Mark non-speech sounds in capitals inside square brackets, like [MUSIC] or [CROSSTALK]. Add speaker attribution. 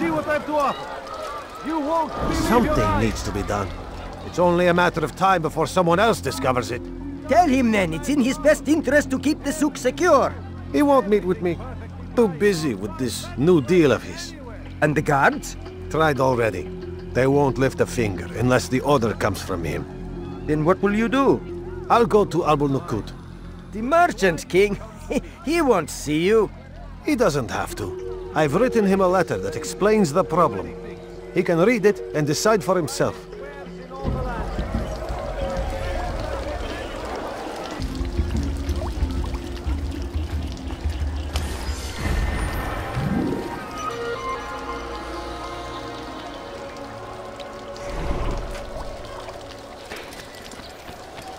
Speaker 1: see what I've to offer. You won't believe your
Speaker 2: Something
Speaker 1: eyes.
Speaker 2: needs to be done. It's only a matter of time before someone else discovers it.
Speaker 3: Tell him then it's in his best interest to keep the souk secure.
Speaker 2: He won't meet with me. Too busy with this new deal of his.
Speaker 3: And the guards?
Speaker 2: Tried already. They won't lift a finger unless the order comes from him.
Speaker 3: Then what will you do?
Speaker 2: I'll go to Abu Nuqoud.
Speaker 3: The merchant king? [LAUGHS] he won't see you.
Speaker 2: He doesn't have to. I've written him a letter that explains the problem. He can read it and decide for himself.